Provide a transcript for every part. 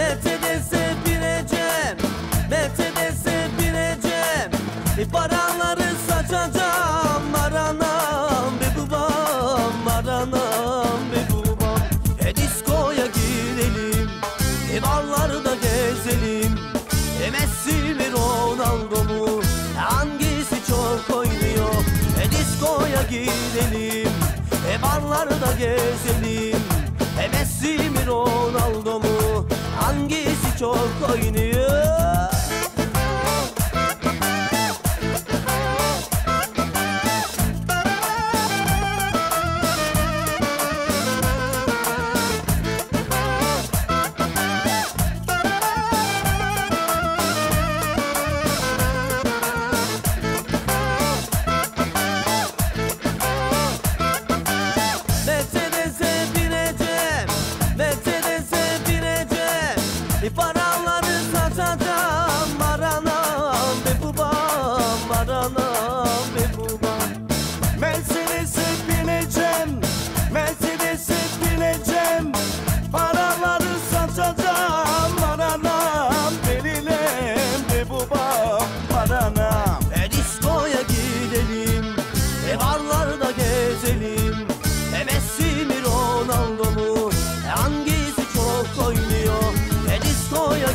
Mercedes'e bineceğim Mercedes'e bineceğim. E Paraları saçacağım Maranam be babam Maranam be babam. E diskoya gidelim E barlarda gezelim. E Messi mi Ronaldo mu e, Hangisi çok oynuyor? E diskoya gidelim E barlarda gezelim. Çok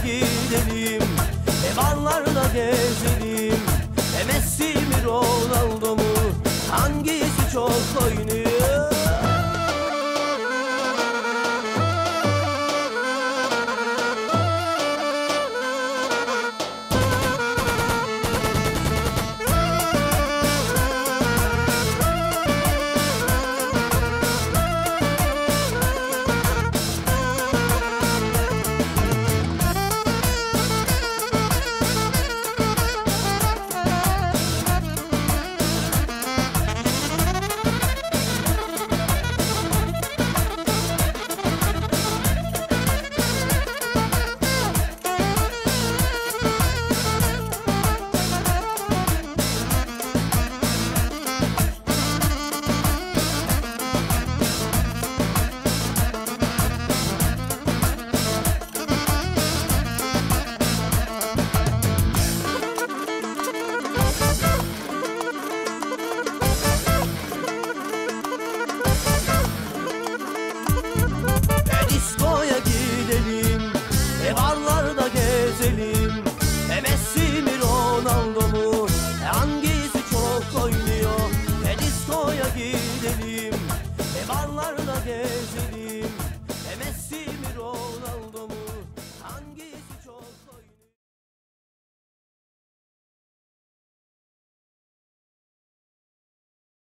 diskoya You.